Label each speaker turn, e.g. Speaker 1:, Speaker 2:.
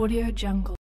Speaker 1: Audio Jungle.